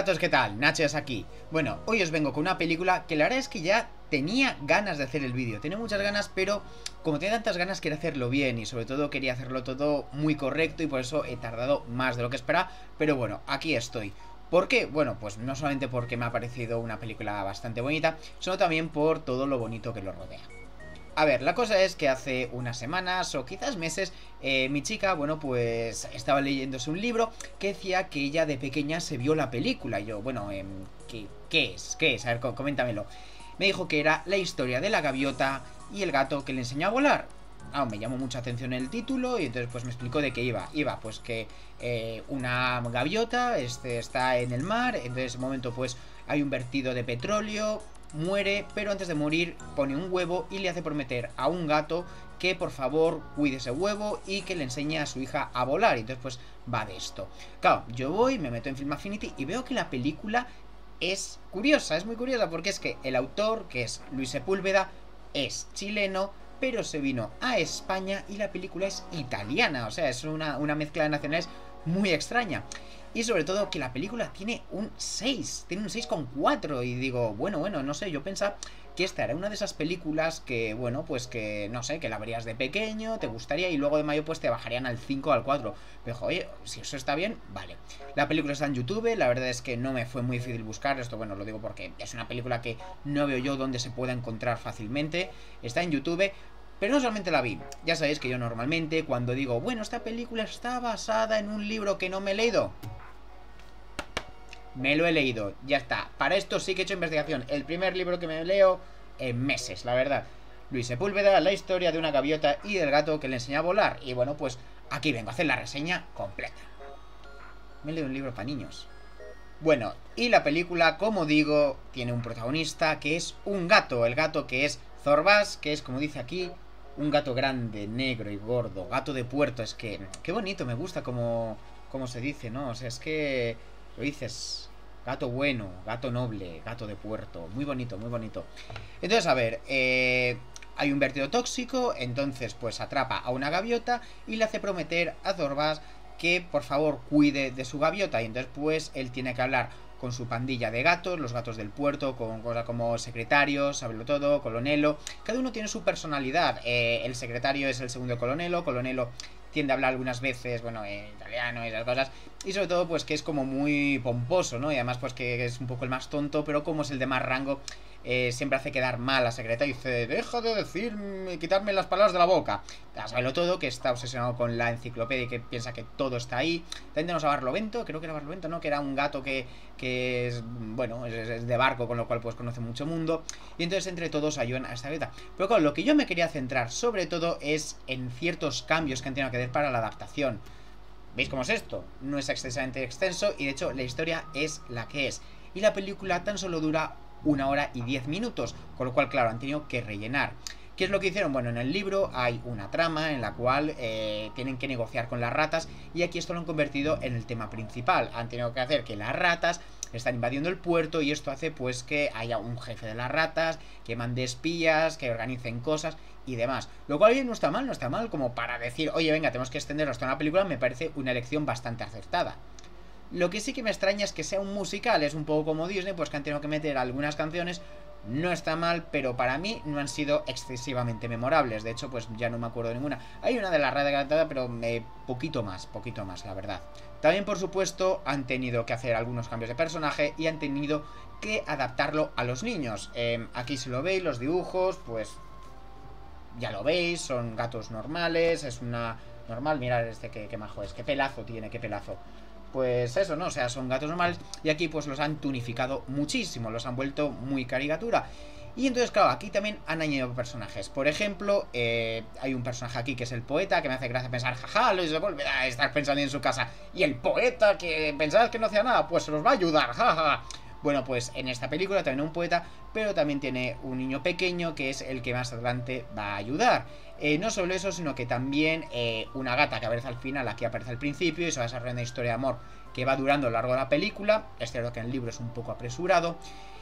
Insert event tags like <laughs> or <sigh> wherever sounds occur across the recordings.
Hola a todos, ¿qué tal? Nacho es aquí. Bueno, hoy os vengo con una película que la verdad es que ya tenía ganas de hacer el vídeo. Tenía muchas ganas, pero como tenía tantas ganas quería hacerlo bien y sobre todo quería hacerlo todo muy correcto y por eso he tardado más de lo que esperaba. Pero bueno, aquí estoy. ¿Por qué? Bueno, pues no solamente porque me ha parecido una película bastante bonita, sino también por todo lo bonito que lo rodea. A ver, la cosa es que hace unas semanas o quizás meses, eh, mi chica, bueno, pues estaba leyéndose un libro que decía que ella de pequeña se vio la película. Y yo, bueno, ¿qué, ¿qué, es? ¿Qué es? A ver, coméntamelo. Me dijo que era la historia de la gaviota y el gato que le enseñó a volar. Ah, me llamó mucha atención el título y entonces pues me explicó de qué iba. Iba pues que eh, una gaviota este, está en el mar, entonces en ese momento pues hay un vertido de petróleo, muere, pero antes de morir pone un huevo y le hace prometer a un gato que por favor cuide ese huevo y que le enseñe a su hija a volar. Y entonces pues va de esto. Claro, yo voy, me meto en Film Affinity y veo que la película es curiosa, es muy curiosa porque es que el autor, que es Luis Sepúlveda, es chileno, pero se vino a España y la película es italiana, o sea, es una, una mezcla de nacionales muy extraña. Y sobre todo que la película tiene un 6, tiene un 6,4 y digo, bueno, bueno, no sé, yo pensaba que esta era una de esas películas que, bueno, pues que, no sé, que la verías de pequeño, te gustaría y luego de mayo pues te bajarían al 5 o al 4. Pero, oye, si eso está bien, vale. La película está en YouTube, la verdad es que no me fue muy difícil buscar, esto bueno, lo digo porque es una película que no veo yo dónde se pueda encontrar fácilmente. Está en YouTube, pero no solamente la vi, ya sabéis que yo normalmente cuando digo, bueno, esta película está basada en un libro que no me he leído, me lo he leído, ya está. Para esto sí que he hecho investigación. El primer libro que me leo en meses, la verdad. Luis Sepúlveda, la historia de una gaviota y del gato que le enseña a volar. Y bueno, pues aquí vengo a hacer la reseña completa. Me leído un libro para niños. Bueno, y la película, como digo, tiene un protagonista que es un gato. El gato que es Zorbas, que es, como dice aquí, un gato grande, negro y gordo. Gato de puerto. Es que, qué bonito, me gusta como, como se dice, ¿no? O sea, es que lo dices, gato bueno, gato noble, gato de puerto, muy bonito, muy bonito. Entonces, a ver, eh, hay un vertido tóxico, entonces pues atrapa a una gaviota y le hace prometer a Zorbas que por favor cuide de su gaviota y entonces pues él tiene que hablar con su pandilla de gatos, los gatos del puerto, con cosas como secretarios, saberlo todo, colonelo. Cada uno tiene su personalidad. Eh, el secretario es el segundo colonelo, colonelo tiende a hablar algunas veces, bueno, en italiano y esas cosas. Y sobre todo, pues que es como muy pomposo, ¿no? Y además, pues que es un poco el más tonto, pero como es el de más rango, eh, siempre hace quedar mal a secreta y dice, deja de decir, quitarme las palabras de la boca. Sabelo todo, que está obsesionado con la enciclopedia y que piensa que todo está ahí. También a Barlovento, creo que era Barlovento, ¿no? Que era un gato que, que es, bueno, es, de barco, con lo cual pues conoce mucho mundo. Y entonces entre todos ayudan a esta beta. Pero con lo que yo me quería centrar sobre todo es en ciertos cambios que han tenido que para la adaptación. ¿Veis cómo es esto? No es excesivamente extenso y de hecho la historia es la que es. Y la película tan solo dura una hora y diez minutos, con lo cual, claro, han tenido que rellenar. ¿Qué es lo que hicieron? Bueno, en el libro hay una trama en la cual eh, tienen que negociar con las ratas y aquí esto lo han convertido en el tema principal. Han tenido que hacer que las ratas están invadiendo el puerto y esto hace pues que haya un jefe de las ratas, que mande espías, que organicen cosas y demás. Lo cual no está mal, no está mal como para decir, oye, venga, tenemos que extender hasta una película, me parece una elección bastante acertada. Lo que sí que me extraña es que sea un musical, es un poco como Disney, pues que han tenido que meter algunas canciones. No está mal, pero para mí no han sido excesivamente memorables. De hecho, pues ya no me acuerdo ninguna. Hay una de la radio cantada, pero me poquito más, poquito más, la verdad. También, por supuesto, han tenido que hacer algunos cambios de personaje y han tenido que adaptarlo a los niños. Em, aquí si lo veis, los dibujos, pues ya lo veis, son gatos normales, es una normal, mirad este que, que majo es, qué pelazo tiene, qué pelazo pues eso, ¿no? O sea, son gatos normales y aquí pues los han tunificado muchísimo, los han vuelto muy caricatura. Y entonces, claro, aquí también han añadido personajes. Por ejemplo, eh, hay un personaje aquí que es el poeta, que me hace gracia pensar, jaja, Luis vuelve a estar pensando en su casa. Y el poeta, que pensabas que no hacía nada, pues se los va a ayudar, jaja. Bueno, pues en esta película también un poeta, pero también tiene un niño pequeño que es el que más adelante va a ayudar. Eh, no solo eso, sino que también eh, una gata que aparece al final, aquí aparece al principio, y se va a desarrollar una historia de amor que va durando a lo largo de la película. Es cierto que en el libro es un poco apresurado.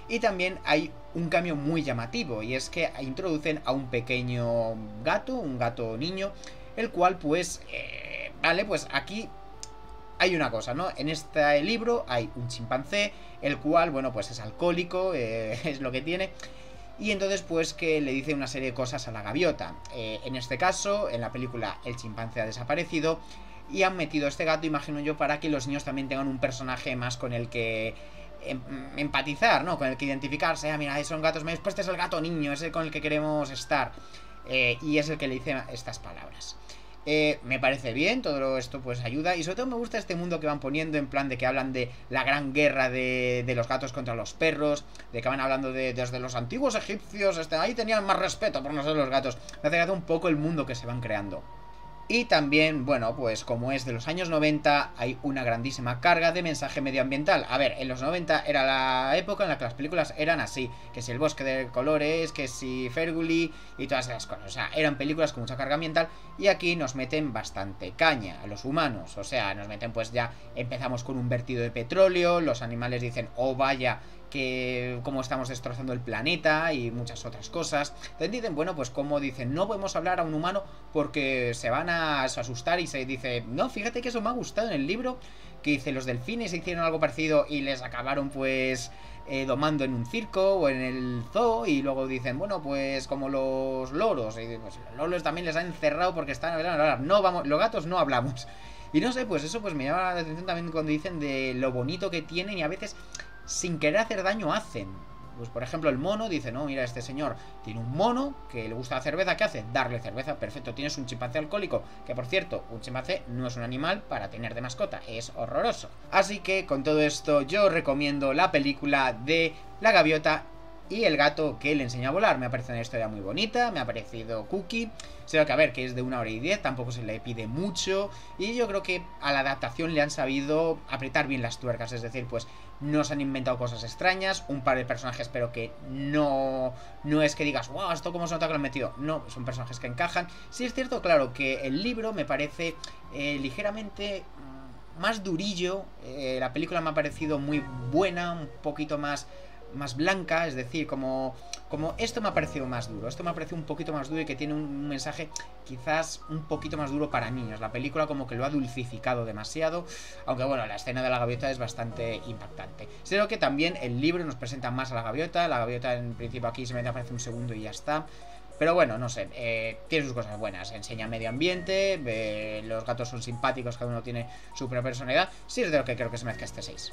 Y también hay un cambio muy llamativo, y es que introducen a un pequeño gato, un gato niño, el cual pues... Eh, vale, pues aquí hay una cosa, ¿no? En este libro hay un chimpancé, el cual, bueno, pues es alcohólico, <laughs> eh, es lo que tiene. Y entonces, pues que le dice una serie de cosas a la gaviota. Eh, en este caso, en la película, el chimpancé ha desaparecido. Y han metido este gato, imagino yo, para que los niños también tengan un personaje más con el que em, empatizar, ¿no? Con el que identificarse. Ah, mira, son gatos medios. Pues este es el gato niño, es el con el que queremos estar. Eh, y es el que le dice estas palabras. Eh, me parece bien, todo esto pues ayuda y sobre todo me gusta este mundo que van poniendo en plan de que hablan de la gran guerra de, de los gatos contra los perros, de que van hablando de desde los antiguos egipcios, este, ahí tenían más respeto por nosotros los gatos. Me hace un poco el mundo que se van creando. Y también, bueno, pues como es de los años 90, hay una grandísima carga de mensaje medioambiental. A ver, en los 90 era la época en la que las películas eran así. Que si el bosque de colores, que si Ferguli y todas esas cosas. O sea, eran películas con mucha carga ambiental y aquí nos meten bastante caña a los humanos. O sea, nos meten pues ya, empezamos con un vertido de petróleo, los animales dicen, oh vaya, que cómo estamos destrozando el planeta y muchas otras cosas. Entonces dicen, bueno, pues como dicen, no podemos hablar a un humano porque se van a asustar y se dice, no, fíjate que eso me ha gustado en el libro, que dice, los delfines hicieron algo parecido y les acabaron pues eh, domando en un circo o en el zoo y luego dicen, bueno, pues como los loros, y pues los loros también les han encerrado porque están... No, vamos, los gatos no hablamos. Y no sé, pues eso pues me llama la atención también cuando dicen de lo bonito que tienen y a veces sin querer hacer daño hacen. Pues por ejemplo el mono dice, no, mira, este señor tiene un mono que le gusta la cerveza, ¿qué hace? Darle cerveza, perfecto, tienes un chimpancé alcohólico, que por cierto, un chimpancé no es un animal para tener de mascota, es horroroso. Así que con todo esto yo recomiendo la película de La Gaviota y el gato que le enseña a volar. Me ha parecido una historia muy bonita, me ha parecido cookie. Sé que a ver, que es de una hora y diez, tampoco se le pide mucho. Y yo creo que a la adaptación le han sabido apretar bien las tuercas. Es decir, pues no se han inventado cosas extrañas. Un par de personajes, pero que no. No es que digas, wow, esto cómo se nota que lo han metido. No, son personajes que encajan. Sí es cierto, claro, que el libro me parece eh, ligeramente mm, más durillo. Eh, la película me ha parecido muy buena, un poquito más más blanca, es decir, como, como esto me ha parecido más duro, esto me ha parecido un poquito más duro y que tiene un mensaje quizás un poquito más duro para niños. La película como que lo ha dulcificado demasiado, aunque bueno, la escena de la gaviota es bastante impactante. Sé que también el libro nos presenta más a la gaviota, la gaviota en principio aquí se me aparece un segundo y ya está. Pero bueno, no sé, eh, tiene sus cosas buenas. Enseña medio ambiente, los gatos son simpáticos, cada uno tiene su propia personalidad. Sí es de lo que creo que se mezcla este 6.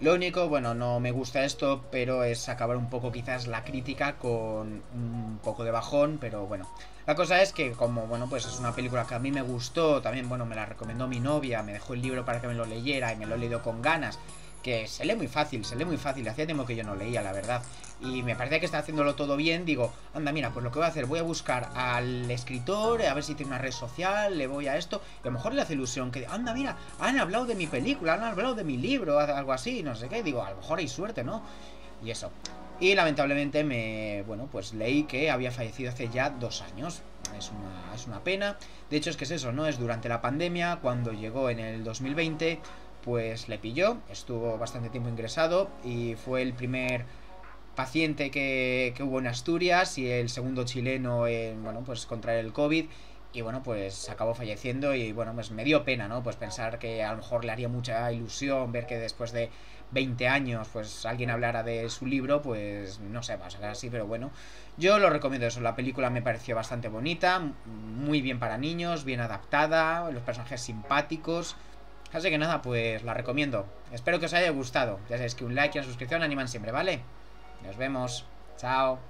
Lo único, bueno, no me gusta esto, pero es acabar un poco quizás la crítica con un poco de bajón, pero bueno. La cosa es que como, bueno, pues es una película que a mí me gustó, también, bueno, me la recomendó mi novia, me dejó el libro para que me lo leyera y me lo he leído con ganas que se lee muy fácil, se lee muy fácil. Hacía tiempo que yo no leía, la verdad. Y me parece que está haciéndolo todo bien. Digo, anda, mira, pues lo que voy a hacer, voy a buscar al escritor, a ver si tiene una red social, le voy a esto. Y a lo mejor le hace ilusión que, anda, mira, han hablado de mi película, han hablado de mi libro, algo así, no sé qué. Digo, a lo mejor hay suerte, ¿no? Y eso. Y lamentablemente me, bueno, pues leí que había fallecido hace ya dos años. Es una, es una pena. De hecho, es que es eso, ¿no? Es durante la pandemia, cuando llegó en el 2020 pues le pilló, estuvo bastante tiempo ingresado y fue el primer paciente que, hubo en Asturias y el segundo chileno en, bueno, pues contra el COVID y bueno, pues acabó falleciendo y bueno, pues me dio pena, ¿no? Pues pensar que a lo mejor le haría mucha ilusión ver que después de 20 años pues alguien hablara de su libro, pues no sé, va a ser así, pero bueno, yo lo recomiendo eso, la película me pareció bastante bonita, muy bien para niños, bien adaptada, los personajes simpáticos, Así que nada, pues la recomiendo. Espero que os haya gustado. Ya sabéis que un like y una suscripción animan siempre, ¿vale? Nos vemos. Chao.